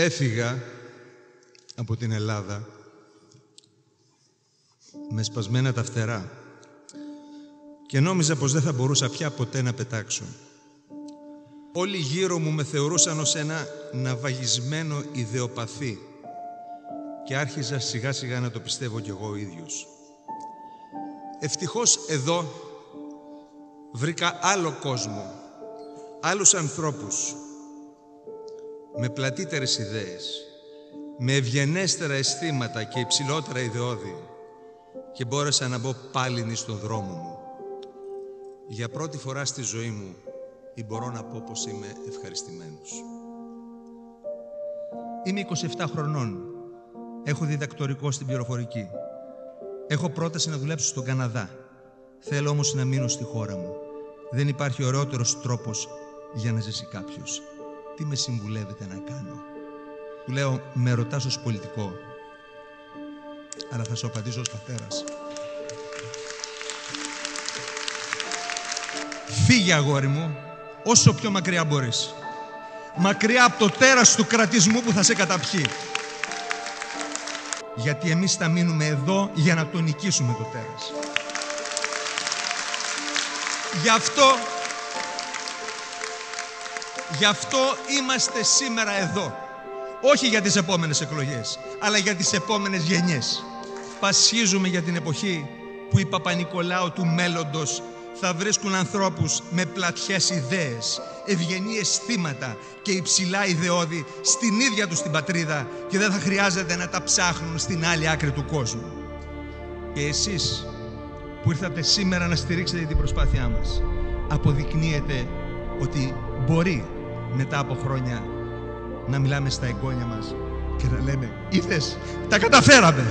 Έφυγα από την Ελλάδα με σπασμένα τα φτερά και νόμιζα πως δεν θα μπορούσα πια ποτέ να πετάξω. Όλοι γύρω μου με θεωρούσαν ως ένα ναυαγισμένο ιδεοπαθή και άρχιζα σιγά σιγά να το πιστεύω κι εγώ ο ίδιος. Ευτυχώς εδώ βρήκα άλλο κόσμο, άλλους ανθρώπους με πλατύτερες ιδέες, με ευγενέστερα αισθήματα και υψηλότερα ιδεώδη και μπόρεσα να μπω πάλι στον δρόμο μου. Για πρώτη φορά στη ζωή μου ή μπορώ να πω πως είμαι ευχαριστημένος. Είμαι 27 χρονών. Έχω διδακτορικό στην πληροφορική. Έχω πρόταση να δουλέψω στον Καναδά. Θέλω όμως να μείνω στη χώρα μου. Δεν υπάρχει ωραιότερος τρόπος για να ζήσει κάποιος τι με συμβουλεύετε να κάνω; Του λέω, με ρωτάς ως πολιτικό, αλλά θα σου απαντήσω ως πατέρας. Φύγε αγόρι μου, όσο πιο μακριά μπορείς. Μακριά από το τέρας του κρατισμού που θα σε καταπιεί. Γιατί εμείς θα μείνουμε εδώ για να το νικήσουμε το τέρας. Γι' αυτό Γι' αυτό είμαστε σήμερα εδώ. Όχι για τις επόμενες εκλογές, αλλά για τις επόμενες γενιές. Πασχίζουμε για την εποχή που οι Παπα-Νικολάου του μέλλοντος θα βρίσκουν ανθρώπους με πλατιές ιδέες, ευγενή αισθήματα και υψηλά ιδεώδη στην ίδια τους την πατρίδα και δεν θα χρειάζεται να τα ψάχνουν στην άλλη άκρη του κόσμου. Και εσείς που ήρθατε σήμερα να στηρίξετε την προσπάθειά μας, αποδεικνύετε ότι μπορεί μετά από χρόνια να μιλάμε στα εγγόνια μας και να λέμε «Είδες, τα καταφέραμε».